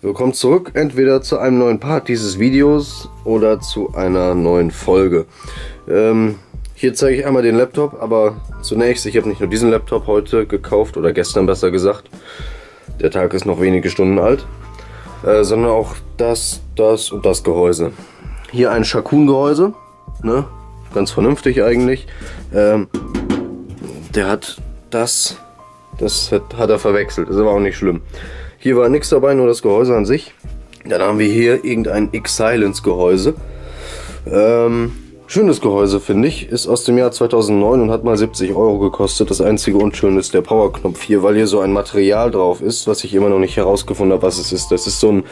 Willkommen zurück, entweder zu einem neuen Part dieses Videos oder zu einer neuen Folge. Ähm, hier zeige ich einmal den Laptop, aber zunächst, ich habe nicht nur diesen Laptop heute gekauft, oder gestern besser gesagt, der Tag ist noch wenige Stunden alt, äh, sondern auch das, das und das Gehäuse. Hier ein Shakun-Gehäuse, ne? ganz vernünftig eigentlich. Ähm, der hat das, das hat, hat er verwechselt, ist aber auch nicht schlimm. Hier war nichts dabei, nur das Gehäuse an sich. Dann haben wir hier irgendein X-Silence Gehäuse. Ähm, schönes Gehäuse, finde ich. Ist aus dem Jahr 2009 und hat mal 70 Euro gekostet. Das einzige Unschöne ist der Powerknopf hier, weil hier so ein Material drauf ist, was ich immer noch nicht herausgefunden habe, was es ist. Das ist so ein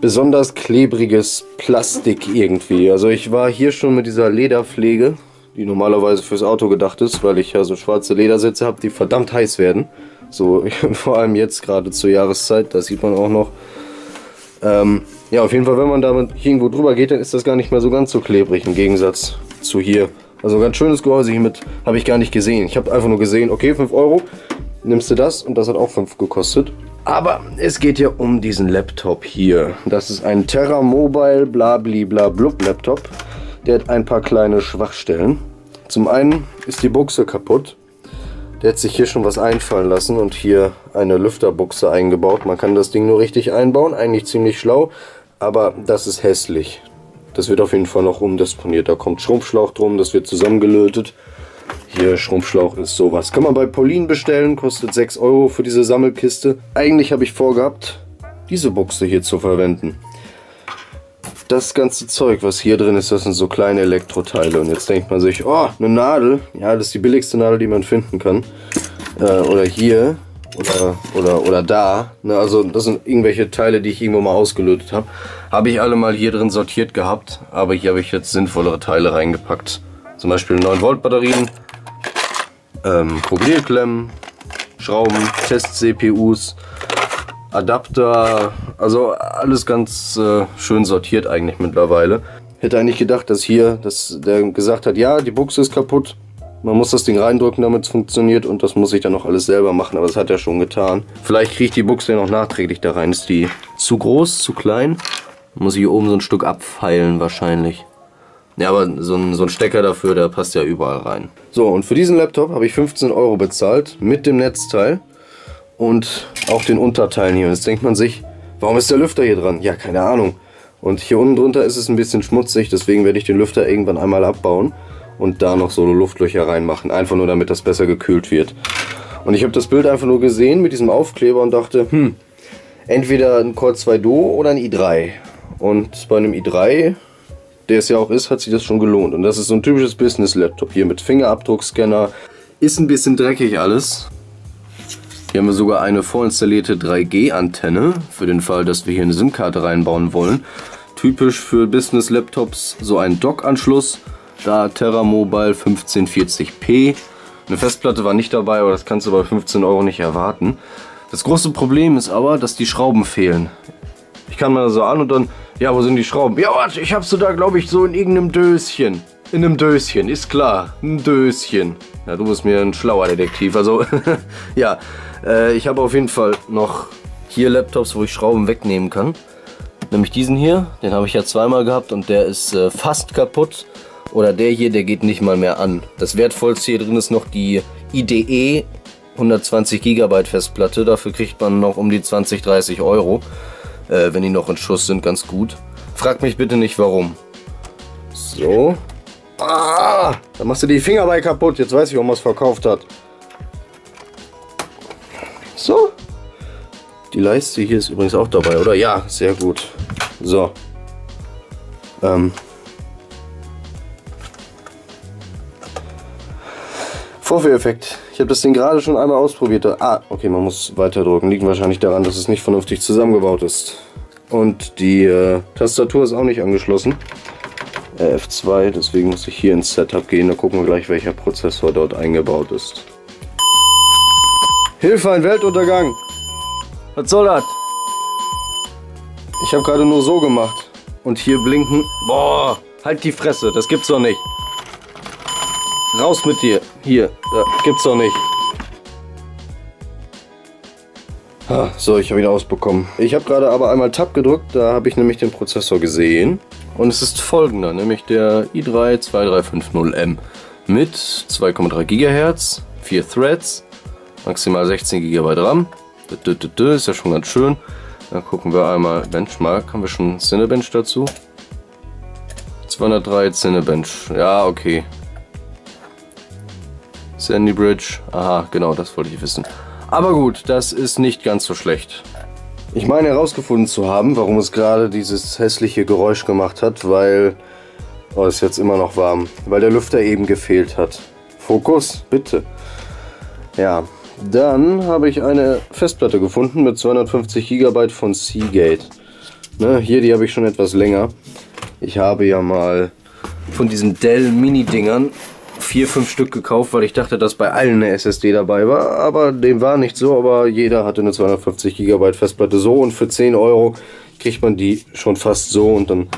besonders klebriges Plastik irgendwie. Also ich war hier schon mit dieser Lederpflege, die normalerweise fürs Auto gedacht ist, weil ich ja so schwarze Ledersitze habe, die verdammt heiß werden. So, vor allem jetzt gerade zur Jahreszeit, das sieht man auch noch. Ähm, ja, auf jeden Fall, wenn man damit irgendwo drüber geht, dann ist das gar nicht mehr so ganz so klebrig im Gegensatz zu hier. Also ganz schönes Gehäuse hiermit habe ich gar nicht gesehen. Ich habe einfach nur gesehen, okay, 5 Euro, nimmst du das und das hat auch 5 gekostet. Aber es geht ja um diesen Laptop hier. Das ist ein Terra Mobile blabli blub Laptop. Der hat ein paar kleine Schwachstellen. Zum einen ist die Buchse kaputt. Der hat sich hier schon was einfallen lassen und hier eine Lüfterbuchse eingebaut. Man kann das Ding nur richtig einbauen, eigentlich ziemlich schlau, aber das ist hässlich. Das wird auf jeden Fall noch umdisponiert. Da kommt Schrumpfschlauch drum, das wird zusammengelötet. Hier, Schrumpfschlauch ist sowas. Kann man bei Pauline bestellen, kostet 6 Euro für diese Sammelkiste. Eigentlich habe ich vorgehabt, diese Buchse hier zu verwenden das ganze Zeug, was hier drin ist, das sind so kleine Elektroteile. Und jetzt denkt man sich, oh, eine Nadel. Ja, das ist die billigste Nadel, die man finden kann. Äh, oder hier. Oder, oder, oder da. Ne, also das sind irgendwelche Teile, die ich irgendwo mal ausgelötet habe. Habe ich alle mal hier drin sortiert gehabt. Aber hier habe ich jetzt sinnvollere Teile reingepackt. Zum Beispiel 9 Volt Batterien. Ähm, Probierklemmen. Schrauben. Test-CPUs. Adapter, also alles ganz äh, schön sortiert eigentlich mittlerweile. Hätte eigentlich gedacht, dass hier, dass der gesagt hat, ja, die Buchse ist kaputt, man muss das Ding reindrücken, damit es funktioniert und das muss ich dann noch alles selber machen, aber das hat er schon getan. Vielleicht kriege ich die Buchse ja noch nachträglich da rein. Ist die zu groß, zu klein? Muss ich hier oben so ein Stück abfeilen wahrscheinlich. Ja, aber so ein, so ein Stecker dafür, der passt ja überall rein. So, und für diesen Laptop habe ich 15 Euro bezahlt mit dem Netzteil und auch den Unterteilen hier. Und jetzt denkt man sich, warum ist der Lüfter hier dran? Ja, keine Ahnung. Und hier unten drunter ist es ein bisschen schmutzig, deswegen werde ich den Lüfter irgendwann einmal abbauen und da noch so Luftlöcher reinmachen. Einfach nur, damit das besser gekühlt wird. Und ich habe das Bild einfach nur gesehen mit diesem Aufkleber und dachte, hm, entweder ein Core 2 Duo oder ein i3. Und bei einem i3, der es ja auch ist, hat sich das schon gelohnt. Und das ist so ein typisches Business-Laptop hier mit Fingerabdruckscanner. Ist ein bisschen dreckig alles, hier haben wir sogar eine vorinstallierte 3G-Antenne, für den Fall, dass wir hier eine SIM-Karte reinbauen wollen. Typisch für Business-Laptops so ein Dock-Anschluss, da Terra Mobile 1540p. Eine Festplatte war nicht dabei, aber das kannst du bei 15 Euro nicht erwarten. Das große Problem ist aber, dass die Schrauben fehlen. Ich kann mal so an und dann, ja, wo sind die Schrauben? Ja, warte, ich hab sie da, glaube ich, so in irgendeinem Döschen. In einem Döschen, ist klar, ein Döschen. Ja, du bist mir ein schlauer Detektiv, also, ja. Äh, ich habe auf jeden Fall noch hier Laptops, wo ich Schrauben wegnehmen kann. Nämlich diesen hier, den habe ich ja zweimal gehabt und der ist äh, fast kaputt. Oder der hier, der geht nicht mal mehr an. Das wertvollste hier drin ist noch die IDE 120 GB Festplatte. Dafür kriegt man noch um die 20, 30 Euro. Äh, wenn die noch in Schuss sind, ganz gut. Frag mich bitte nicht warum. So. Ah, da machst du die Finger bei kaputt. Jetzt weiß ich, warum man es verkauft hat. So. Die Leiste hier ist übrigens auch dabei, oder? Ja, sehr gut. So. Ähm. Vorführeffekt. Ich habe das Ding gerade schon einmal ausprobiert. Ah, okay, man muss weiter drücken. Liegt wahrscheinlich daran, dass es nicht vernünftig zusammengebaut ist. Und die äh, Tastatur ist auch nicht angeschlossen. Äh, F2, deswegen muss ich hier ins Setup gehen. Da gucken wir gleich, welcher Prozessor dort eingebaut ist. Hilfe, ein Weltuntergang. Was soll das? Ich habe gerade nur so gemacht. Und hier blinken. Boah, halt die Fresse, das gibt's doch nicht. Raus mit dir. Hier, da gibt's doch nicht. Ah, so, ich habe ihn ausbekommen. Ich habe gerade aber einmal Tab gedrückt, da habe ich nämlich den Prozessor gesehen. Und es ist folgender, nämlich der i3-2350M mit 2,3 GHz, 4 Threads, maximal 16 GB RAM. Ist ja schon ganz schön. Dann gucken wir einmal Benchmark. Haben wir schon Cinebench dazu? 203 Cinebench. Ja, okay. Sandy Bridge. Aha, genau, das wollte ich wissen. Aber gut, das ist nicht ganz so schlecht. Ich meine herausgefunden zu haben, warum es gerade dieses hässliche Geräusch gemacht hat, weil... Oh, ist jetzt immer noch warm. Weil der Lüfter eben gefehlt hat. Fokus, bitte. Ja, dann habe ich eine Festplatte gefunden mit 250 GB von Seagate. Ne, hier, die habe ich schon etwas länger. Ich habe ja mal von diesen Dell Mini-Dingern vier, fünf Stück gekauft, weil ich dachte, dass bei allen eine SSD dabei war. Aber dem war nicht so, aber jeder hatte eine 250 GB Festplatte so und für 10 Euro kriegt man die schon fast so und dann,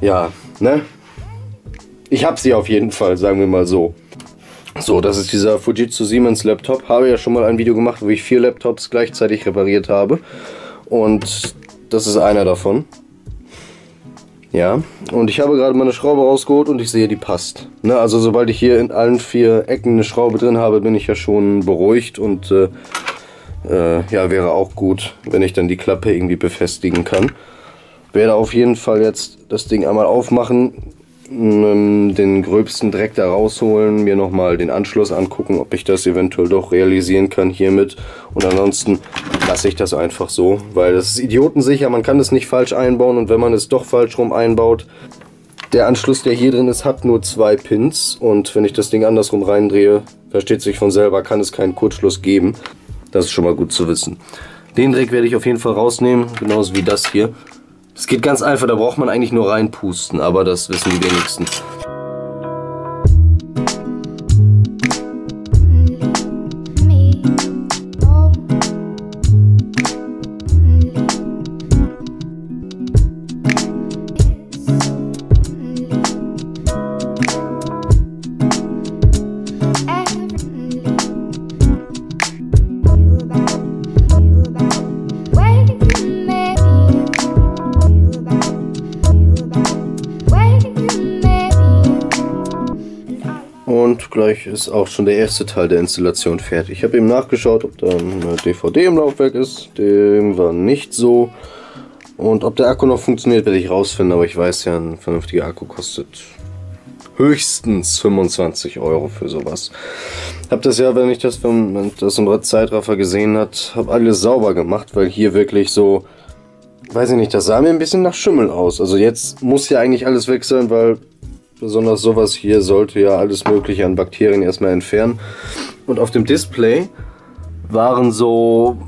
ja, ne? Ich habe sie auf jeden Fall, sagen wir mal so. So, das ist dieser Fujitsu Siemens Laptop. Habe ja schon mal ein Video gemacht, wo ich vier Laptops gleichzeitig repariert habe. Und das ist einer davon. Ja, und ich habe gerade meine Schraube rausgeholt und ich sehe, die passt. Ne, also sobald ich hier in allen vier Ecken eine Schraube drin habe, bin ich ja schon beruhigt und äh, äh, ja, wäre auch gut, wenn ich dann die Klappe irgendwie befestigen kann. Werde auf jeden Fall jetzt das Ding einmal aufmachen, den gröbsten Dreck da rausholen, mir nochmal den Anschluss angucken, ob ich das eventuell doch realisieren kann hiermit. Und ansonsten lasse ich das einfach so, weil das ist idiotensicher, man kann das nicht falsch einbauen und wenn man es doch falsch rum einbaut, der Anschluss, der hier drin ist, hat nur zwei Pins und wenn ich das Ding andersrum reindrehe, versteht sich von selber, kann es keinen Kurzschluss geben. Das ist schon mal gut zu wissen. Den Dreck werde ich auf jeden Fall rausnehmen, genauso wie das hier. Es geht ganz einfach, da braucht man eigentlich nur reinpusten, aber das wissen die wenigsten. Ist auch schon der erste Teil der Installation fertig. Ich habe eben nachgeschaut, ob da eine DVD im Laufwerk ist. Dem war nicht so. Und ob der Akku noch funktioniert, werde ich rausfinden. Aber ich weiß ja, ein vernünftiger Akku kostet höchstens 25 Euro für sowas. Hab das ja, wenn ich das, wenn das Zeitraffer gesehen hat, habe alles sauber gemacht, weil hier wirklich so, weiß ich nicht, das sah mir ein bisschen nach Schimmel aus. Also jetzt muss ja eigentlich alles weg sein, weil Besonders sowas hier sollte ja alles mögliche an Bakterien erstmal entfernen. Und auf dem Display waren so,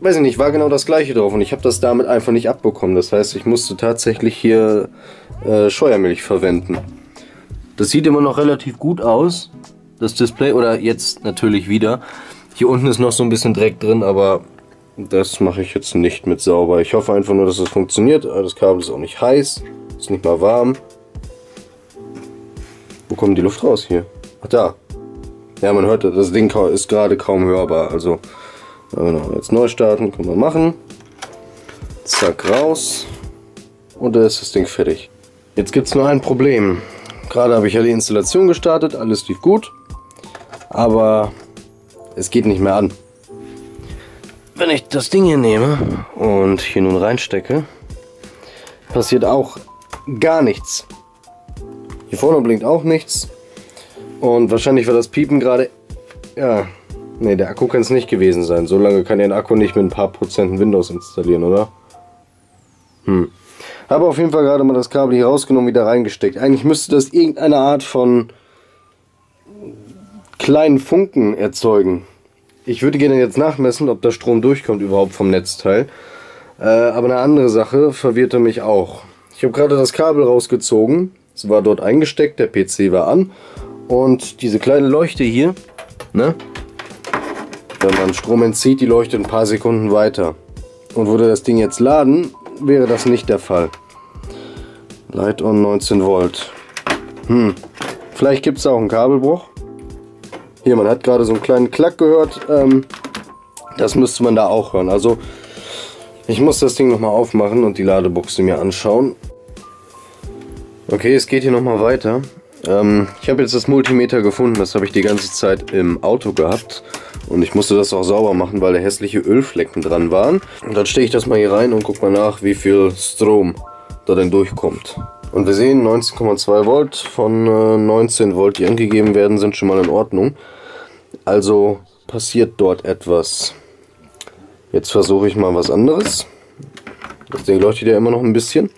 weiß ich nicht, war genau das gleiche drauf und ich habe das damit einfach nicht abbekommen. Das heißt, ich musste tatsächlich hier äh, Scheuermilch verwenden. Das sieht immer noch relativ gut aus, das Display, oder jetzt natürlich wieder. Hier unten ist noch so ein bisschen Dreck drin, aber das mache ich jetzt nicht mit sauber. Ich hoffe einfach nur, dass es funktioniert. Das Kabel ist auch nicht heiß, ist nicht mal warm. Kommt die Luft raus hier? Ach da. Ja, man hört, das Ding ist gerade kaum hörbar. Also, genau, jetzt neu starten, können wir machen. Zack, raus. Und da ist das Ding fertig. Jetzt gibt es nur ein Problem. Gerade habe ich ja die Installation gestartet, alles lief gut. Aber es geht nicht mehr an. Wenn ich das Ding hier nehme und hier nun reinstecke, passiert auch gar nichts. Hier vorne blinkt auch nichts. Und wahrscheinlich war das Piepen gerade... Ja, nee, der Akku kann es nicht gewesen sein. So lange kann der Akku nicht mit ein paar Prozenten Windows installieren, oder? Hm. Habe auf jeden Fall gerade mal das Kabel hier rausgenommen, wieder reingesteckt. Eigentlich müsste das irgendeine Art von kleinen Funken erzeugen. Ich würde gerne jetzt nachmessen, ob der Strom durchkommt überhaupt vom Netzteil. Äh, aber eine andere Sache verwirrte mich auch. Ich habe gerade das Kabel rausgezogen es war dort eingesteckt, der PC war an und diese kleine Leuchte hier, ne, wenn man Strom entzieht, die leuchtet ein paar Sekunden weiter. Und würde das Ding jetzt laden, wäre das nicht der Fall. Light on 19 Volt. Hm, vielleicht gibt es auch einen Kabelbruch. Hier, man hat gerade so einen kleinen Klack gehört. Ähm, Das müsste man da auch hören. Also ich muss das Ding nochmal aufmachen und die Ladebuchse mir anschauen. Okay, es geht hier nochmal weiter. Ähm, ich habe jetzt das Multimeter gefunden, das habe ich die ganze Zeit im Auto gehabt. Und ich musste das auch sauber machen, weil da hässliche Ölflecken dran waren. Und dann stehe ich das mal hier rein und gucke mal nach, wie viel Strom da denn durchkommt. Und wir sehen 19,2 Volt von äh, 19 Volt, die angegeben werden, sind schon mal in Ordnung. Also passiert dort etwas. Jetzt versuche ich mal was anderes. Das Ding leuchtet ja immer noch ein bisschen.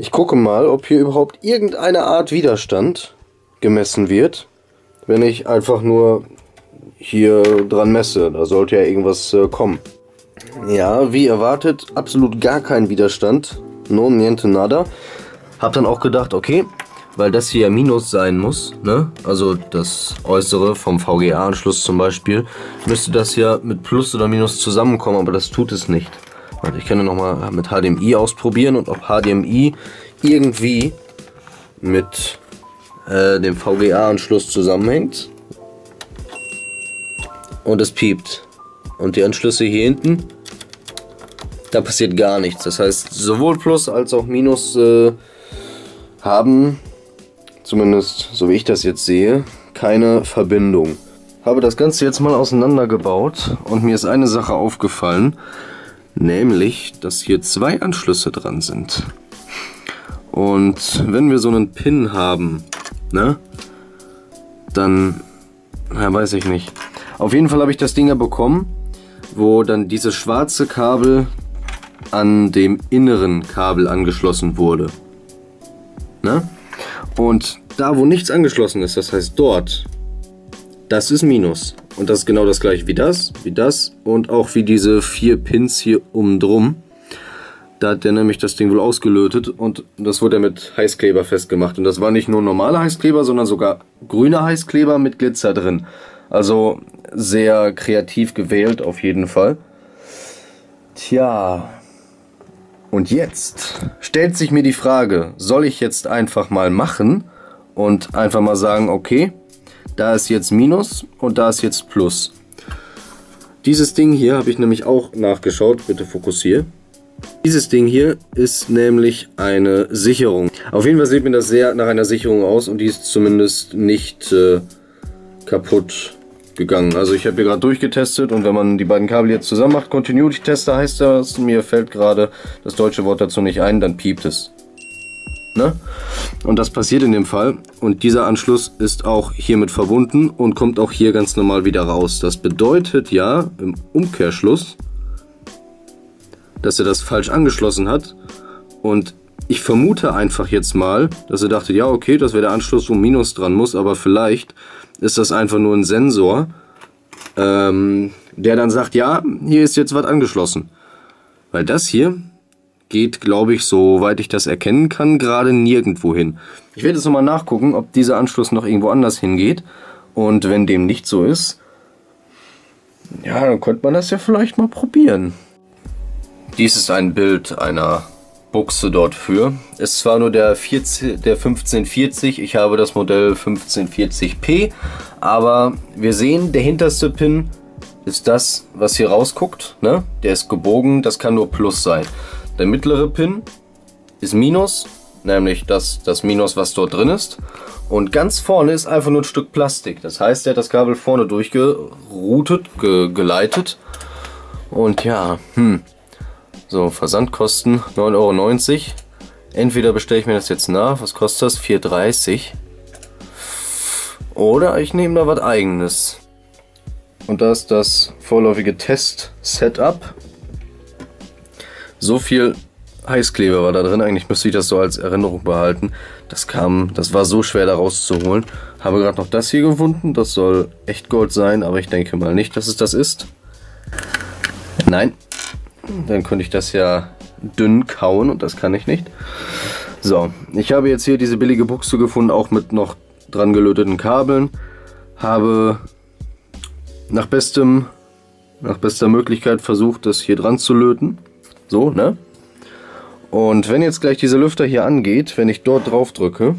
Ich gucke mal, ob hier überhaupt irgendeine Art Widerstand gemessen wird, wenn ich einfach nur hier dran messe. Da sollte ja irgendwas äh, kommen. Ja, wie erwartet, absolut gar kein Widerstand. No niente nada. Hab dann auch gedacht, okay, weil das hier ja Minus sein muss, ne? Also das Äußere vom VGA-Anschluss zum Beispiel, müsste das ja mit Plus oder Minus zusammenkommen, aber das tut es nicht. Warte, ich kann ja nochmal mit HDMI ausprobieren und ob HDMI irgendwie mit äh, dem VGA-Anschluss zusammenhängt. Und es piept. Und die Anschlüsse hier hinten, da passiert gar nichts. Das heißt, sowohl Plus als auch Minus äh, haben, zumindest so wie ich das jetzt sehe, keine Verbindung. Habe das Ganze jetzt mal auseinandergebaut und mir ist eine Sache aufgefallen, nämlich, dass hier zwei Anschlüsse dran sind. Und wenn wir so einen Pin haben, ne, dann, ja, weiß ich nicht. Auf jeden Fall habe ich das Ding ja bekommen, wo dann dieses schwarze Kabel an dem inneren Kabel angeschlossen wurde. Ne? Und da, wo nichts angeschlossen ist, das heißt dort, das ist Minus. Und das ist genau das gleiche wie das, wie das und auch wie diese vier Pins hier oben drum. Da hat der nämlich das Ding wohl ausgelötet und das wurde mit Heißkleber festgemacht. Und das war nicht nur normale Heißkleber, sondern sogar grüner Heißkleber mit Glitzer drin. Also sehr kreativ gewählt auf jeden Fall. Tja, und jetzt stellt sich mir die Frage, soll ich jetzt einfach mal machen und einfach mal sagen, okay, da ist jetzt Minus und da ist jetzt Plus. Dieses Ding hier habe ich nämlich auch nachgeschaut, bitte fokussiere. Dieses Ding hier ist nämlich eine Sicherung. Auf jeden Fall sieht mir das sehr nach einer Sicherung aus und die ist zumindest nicht äh, kaputt gegangen. Also ich habe hier gerade durchgetestet und wenn man die beiden Kabel jetzt zusammen macht, Continuity Tester heißt das, mir fällt gerade das deutsche Wort dazu nicht ein, dann piept es. Ne? Und das passiert in dem Fall und dieser Anschluss ist auch hiermit verbunden und kommt auch hier ganz normal wieder raus. Das bedeutet ja im Umkehrschluss, dass er das falsch angeschlossen hat und ich vermute einfach jetzt mal, dass er dachte, ja okay, das wäre der Anschluss, wo Minus dran muss, aber vielleicht ist das einfach nur ein Sensor, ähm, der dann sagt, ja, hier ist jetzt was angeschlossen. Weil das hier geht, glaube ich, soweit ich das erkennen kann, gerade nirgendwo hin. Ich werde jetzt nochmal nachgucken, ob dieser Anschluss noch irgendwo anders hingeht. Und wenn dem nicht so ist, ja, dann könnte man das ja vielleicht mal probieren. Dies ist ein Bild einer Buchse dort für. Ist zwar nur der, 14, der 1540, ich habe das Modell 1540p, aber wir sehen, der hinterste Pin ist das, was hier rausguckt. Ne? Der ist gebogen, das kann nur Plus sein. Der mittlere Pin ist Minus, nämlich das, das Minus, was dort drin ist. Und ganz vorne ist einfach nur ein Stück Plastik. Das heißt, er hat das Kabel vorne durchgeroutet, ge geleitet. Und ja, hm, so, Versandkosten 9,90 Euro. Entweder bestelle ich mir das jetzt nach, was kostet das? 4,30 Oder ich nehme da was eigenes. Und da ist das vorläufige Test-Setup. So viel Heißkleber war da drin. Eigentlich müsste ich das so als Erinnerung behalten. Das kam, das war so schwer da rauszuholen. Habe gerade noch das hier gefunden. Das soll echt Gold sein, aber ich denke mal nicht, dass es das ist. Nein, dann könnte ich das ja dünn kauen und das kann ich nicht. So, ich habe jetzt hier diese billige Buchse gefunden, auch mit noch dran gelöteten Kabeln. Habe nach bestem, nach bester Möglichkeit versucht, das hier dran zu löten. So, ne? Und wenn jetzt gleich dieser Lüfter hier angeht, wenn ich dort drauf drücke,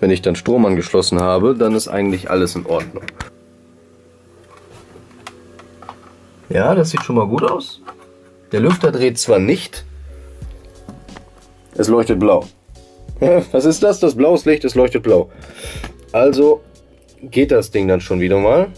wenn ich dann Strom angeschlossen habe, dann ist eigentlich alles in Ordnung. Ja, das sieht schon mal gut aus. Der Lüfter dreht zwar nicht, es leuchtet blau. Was ist das? Das blaues Licht, es leuchtet blau. Also geht das Ding dann schon wieder mal.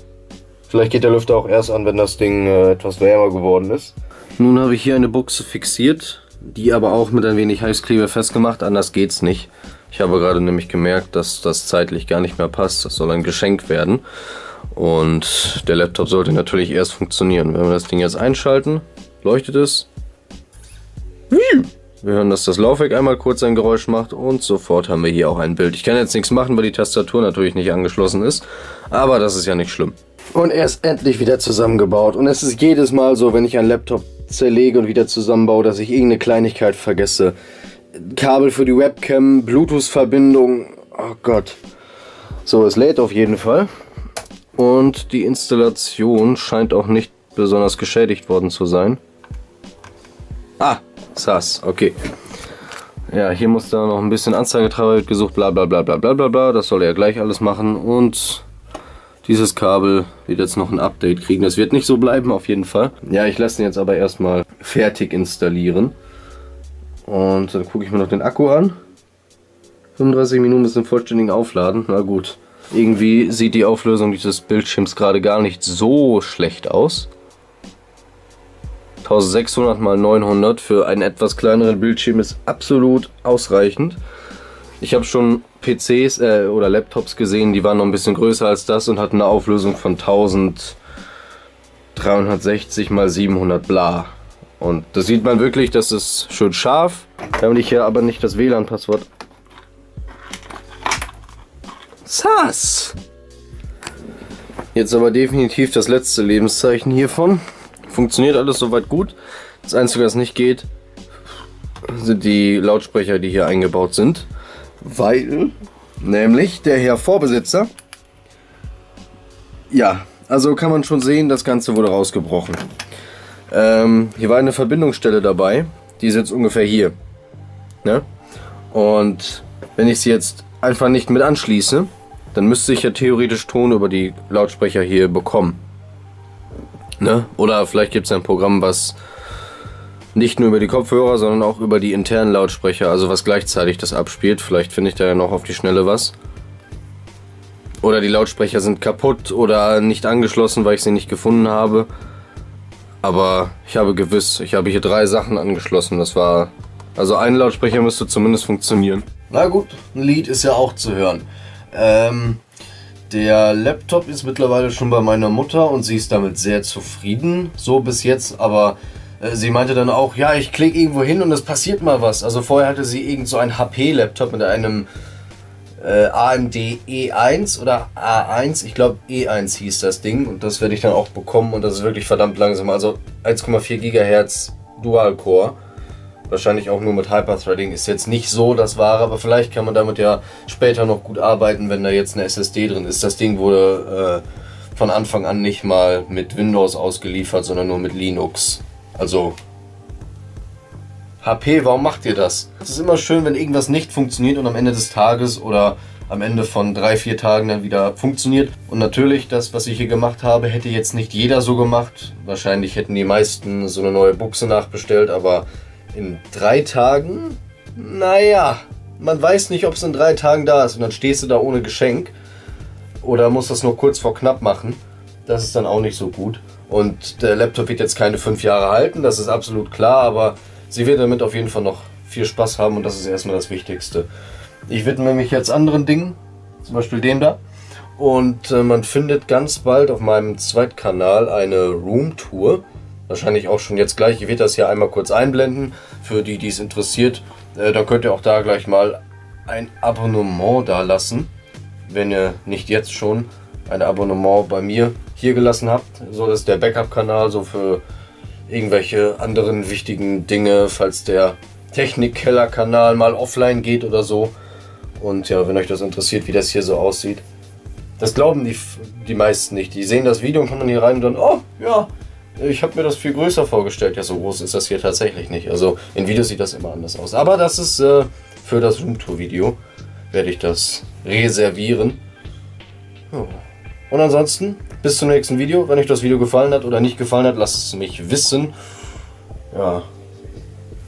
Vielleicht geht der Lüfter auch erst an, wenn das Ding äh, etwas wärmer geworden ist. Nun habe ich hier eine Buchse fixiert, die aber auch mit ein wenig Heißklebe festgemacht. Anders geht's nicht. Ich habe gerade nämlich gemerkt, dass das zeitlich gar nicht mehr passt. Das soll ein Geschenk werden. Und der Laptop sollte natürlich erst funktionieren. Wenn wir das Ding jetzt einschalten, leuchtet es. Wir hören, dass das Laufwerk einmal kurz ein Geräusch macht und sofort haben wir hier auch ein Bild. Ich kann jetzt nichts machen, weil die Tastatur natürlich nicht angeschlossen ist, aber das ist ja nicht schlimm. Und er ist endlich wieder zusammengebaut und es ist jedes Mal so, wenn ich einen Laptop zerlege und wieder zusammenbaue, dass ich irgendeine Kleinigkeit vergesse. Kabel für die Webcam, Bluetooth-Verbindung, oh Gott. So, es lädt auf jeden Fall. Und die Installation scheint auch nicht besonders geschädigt worden zu sein. Ah, SAS, okay. Ja, hier muss da noch ein bisschen Anzeigetreiber gesucht, bla bla bla bla bla bla bla. Das soll er gleich alles machen. Und dieses Kabel wird jetzt noch ein Update kriegen. Das wird nicht so bleiben, auf jeden Fall. Ja, ich lasse ihn jetzt aber erstmal fertig installieren. Und dann gucke ich mir noch den Akku an. 35 Minuten bis zum vollständigen Aufladen. Na gut. Irgendwie sieht die Auflösung dieses Bildschirms gerade gar nicht so schlecht aus. 1600 x 900 für einen etwas kleineren Bildschirm ist absolut ausreichend. Ich habe schon PCs äh, oder Laptops gesehen, die waren noch ein bisschen größer als das und hatten eine Auflösung von 1360 x 700 bla. Und das sieht man wirklich, das ist schön scharf. Da habe ich hier aber nicht das WLAN-Passwort. SAS! Jetzt aber definitiv das letzte Lebenszeichen hiervon. Funktioniert alles soweit gut. Das Einzige, was nicht geht, sind die Lautsprecher, die hier eingebaut sind. Weil, nämlich der Herr Vorbesitzer, ja, also kann man schon sehen, das Ganze wurde rausgebrochen. Ähm, hier war eine Verbindungsstelle dabei, die ist jetzt ungefähr hier. Ne? Und wenn ich sie jetzt einfach nicht mit anschließe, dann müsste ich ja theoretisch Ton über die Lautsprecher hier bekommen. Ne? Oder vielleicht gibt es ein Programm, was nicht nur über die Kopfhörer, sondern auch über die internen Lautsprecher, also was gleichzeitig das abspielt. Vielleicht finde ich da ja noch auf die Schnelle was. Oder die Lautsprecher sind kaputt oder nicht angeschlossen, weil ich sie nicht gefunden habe. Aber ich habe gewiss, ich habe hier drei Sachen angeschlossen. Das war. Also ein Lautsprecher müsste zumindest funktionieren. Na gut, ein Lied ist ja auch zu hören. Ähm, der Laptop ist mittlerweile schon bei meiner Mutter und sie ist damit sehr zufrieden, so bis jetzt, aber sie meinte dann auch, ja, ich klicke irgendwo hin und es passiert mal was. Also vorher hatte sie irgend so ein HP-Laptop mit einem äh, AMD E1 oder A1, ich glaube E1 hieß das Ding und das werde ich dann auch bekommen und das ist wirklich verdammt langsam. Also 1,4 GHz Dual-Core Wahrscheinlich auch nur mit Hyperthreading. Ist jetzt nicht so das Wahre, aber vielleicht kann man damit ja später noch gut arbeiten, wenn da jetzt eine SSD drin ist. Das Ding wurde äh, von Anfang an nicht mal mit Windows ausgeliefert, sondern nur mit Linux. Also HP, warum macht ihr das? Es ist immer schön, wenn irgendwas nicht funktioniert und am Ende des Tages oder am Ende von drei, vier Tagen dann wieder funktioniert. Und natürlich, das, was ich hier gemacht habe, hätte jetzt nicht jeder so gemacht. Wahrscheinlich hätten die meisten so eine neue Buchse nachbestellt, aber in drei Tagen? Naja, man weiß nicht, ob es in drei Tagen da ist und dann stehst du da ohne Geschenk. Oder musst das nur kurz vor knapp machen. Das ist dann auch nicht so gut. Und der Laptop wird jetzt keine fünf Jahre halten, das ist absolut klar, aber sie wird damit auf jeden Fall noch viel Spaß haben und das ist erstmal das Wichtigste. Ich widme mich jetzt anderen Dingen, zum Beispiel dem da. Und äh, man findet ganz bald auf meinem Zweitkanal eine Roomtour wahrscheinlich auch schon jetzt gleich. Ich werde das hier einmal kurz einblenden, für die, die es interessiert. Äh, dann könnt ihr auch da gleich mal ein Abonnement da lassen, wenn ihr nicht jetzt schon ein Abonnement bei mir hier gelassen habt. So ist der Backup-Kanal, so für irgendwelche anderen wichtigen Dinge, falls der Technikkeller-Kanal mal offline geht oder so. Und ja, wenn euch das interessiert, wie das hier so aussieht. Das glauben die, die meisten nicht. Die sehen das Video und kommen hier rein und dann, oh ja, ich habe mir das viel größer vorgestellt. Ja, so groß ist das hier tatsächlich nicht. Also in Videos sieht das immer anders aus. Aber das ist äh, für das Roomtour-Video. Werde ich das reservieren. Und ansonsten, bis zum nächsten Video. Wenn euch das Video gefallen hat oder nicht gefallen hat, lasst es mich wissen. Ja.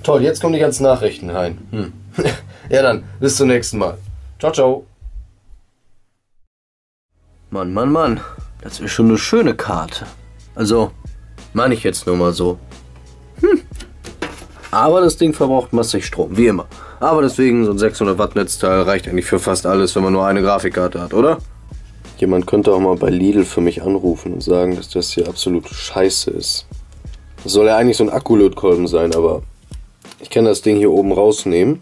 Toll, jetzt kommen die ganzen Nachrichten rein. Hm. ja dann, bis zum nächsten Mal. Ciao, ciao. Mann, Mann, Mann. Das ist schon eine schöne Karte. Also, meine ich jetzt nur mal so. Hm. Aber das Ding verbraucht massig Strom, wie immer. Aber deswegen so ein 600 Watt Netzteil reicht eigentlich für fast alles, wenn man nur eine Grafikkarte hat, oder? Jemand könnte auch mal bei Lidl für mich anrufen und sagen, dass das hier absolut scheiße ist. Das soll ja eigentlich so ein Akkulötkolben sein, aber ich kann das Ding hier oben rausnehmen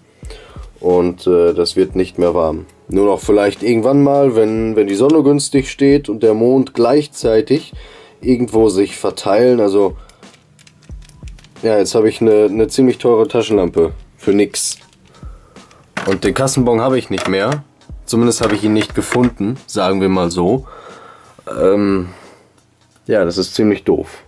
und äh, das wird nicht mehr warm. Nur noch vielleicht irgendwann mal, wenn, wenn die Sonne günstig steht und der Mond gleichzeitig irgendwo sich verteilen. Also ja, jetzt habe ich eine, eine ziemlich teure Taschenlampe für nix. Und den Kassenbon habe ich nicht mehr. Zumindest habe ich ihn nicht gefunden, sagen wir mal so. Ähm, ja, das ist ziemlich doof.